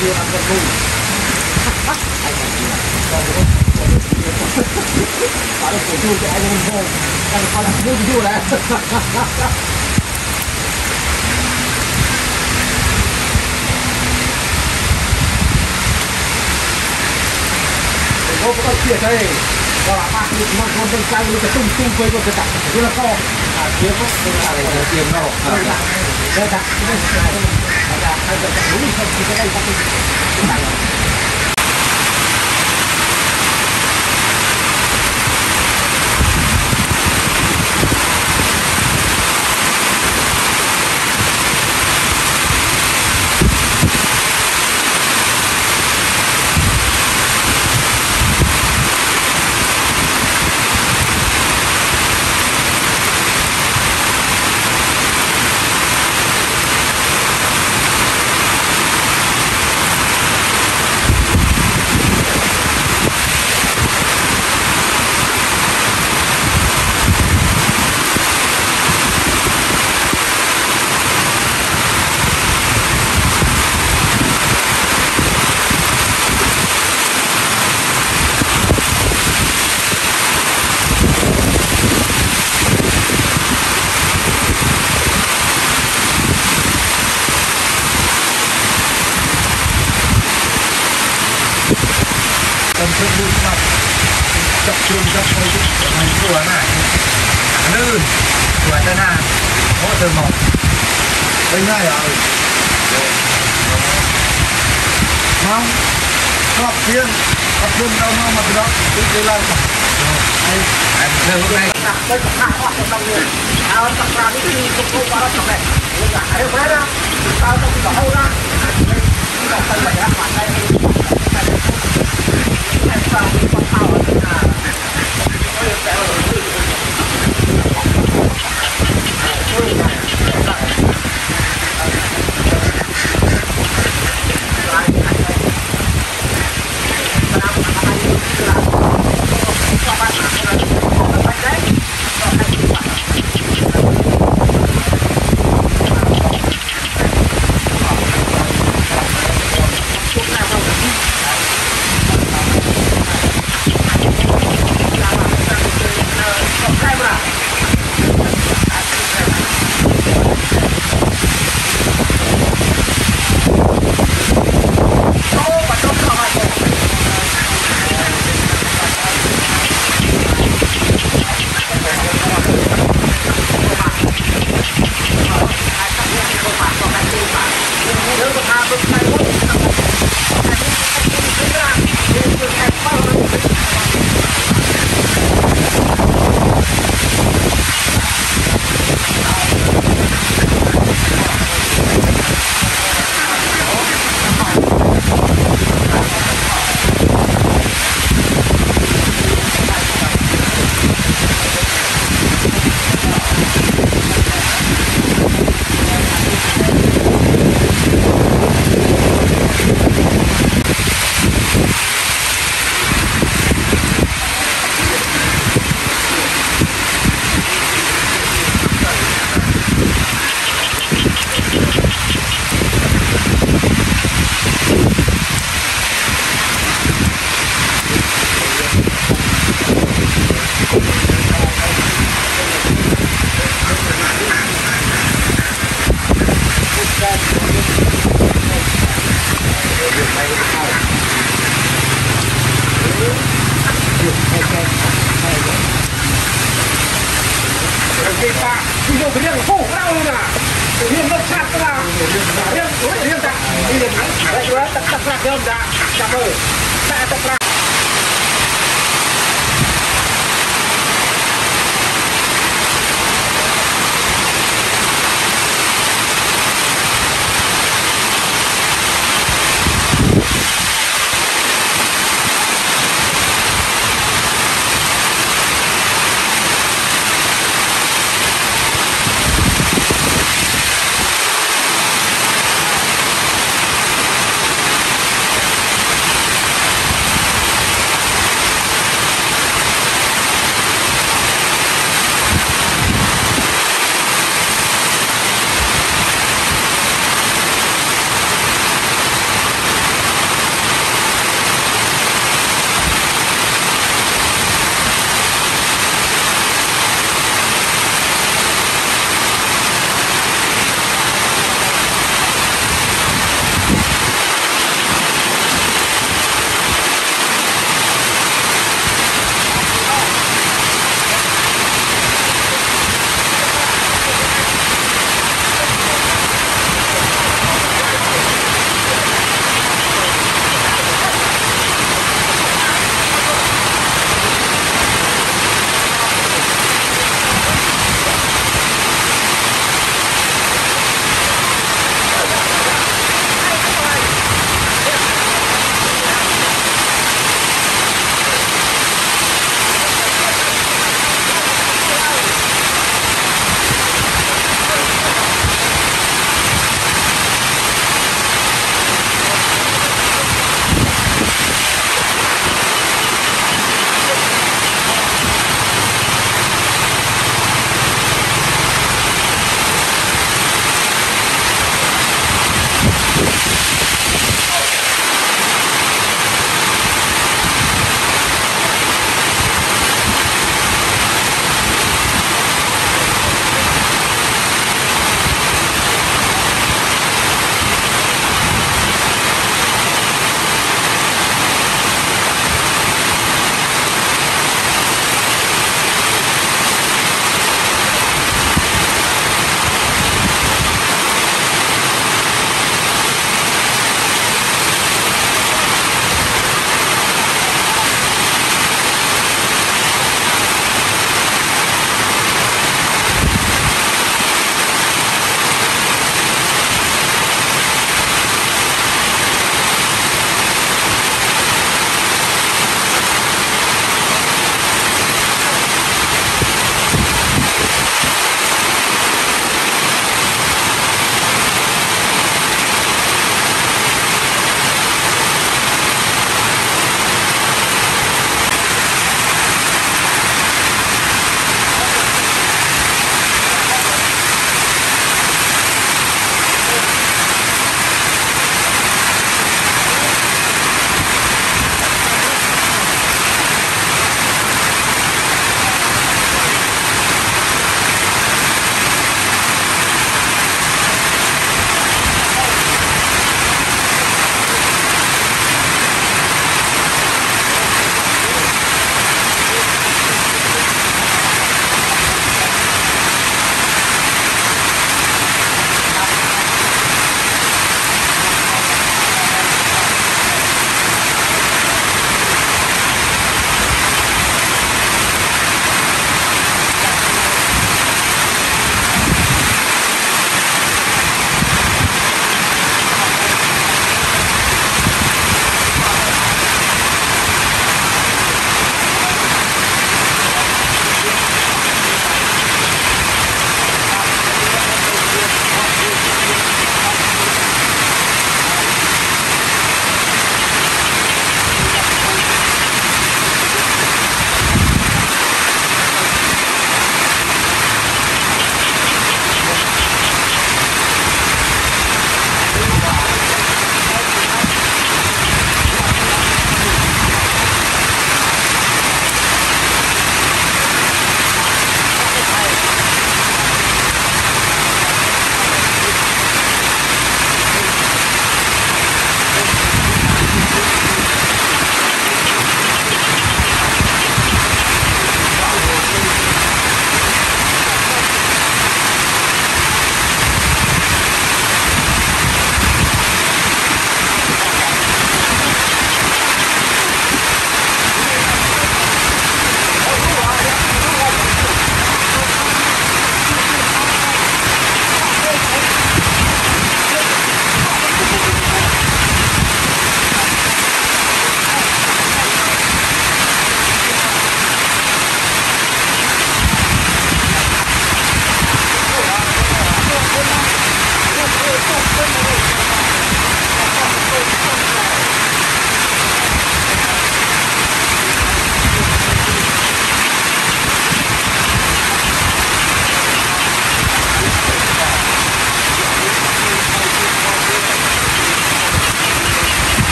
kia ăn cái luôn Kalau kudu ke air minum, kan kalau kudu kudu lah. Kau bukan kia saya. Kalau tung ni cuma kau tengah lu ketum tum kau kau ketak. Itu lah kau. Ah, dia kau ada ada 大家还是在家我们一开始就在家里干的。个事情就打幺幺零 Chọc tiên Chọc tiên đâu mà mà đó Tôi đi lên Đây Đây 有个亮后道的，有啥子啦？你得拿个牌子，咱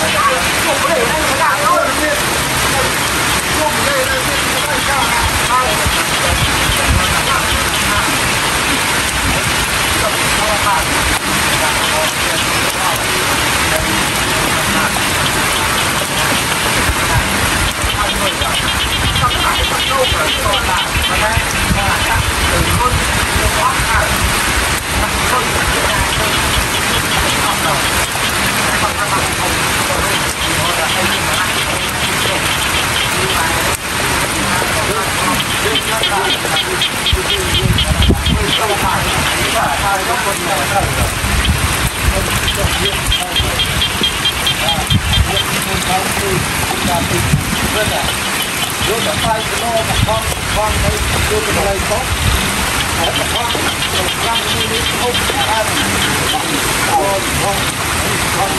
这个大的这个不累但是我们大的都不累但是这个你太一样啊 យកតែ5គីឡូមកខំខំទៅយកទៅកន្លែងផងហើយខំទៅខាងនេះហូបអាហារអូខំខំ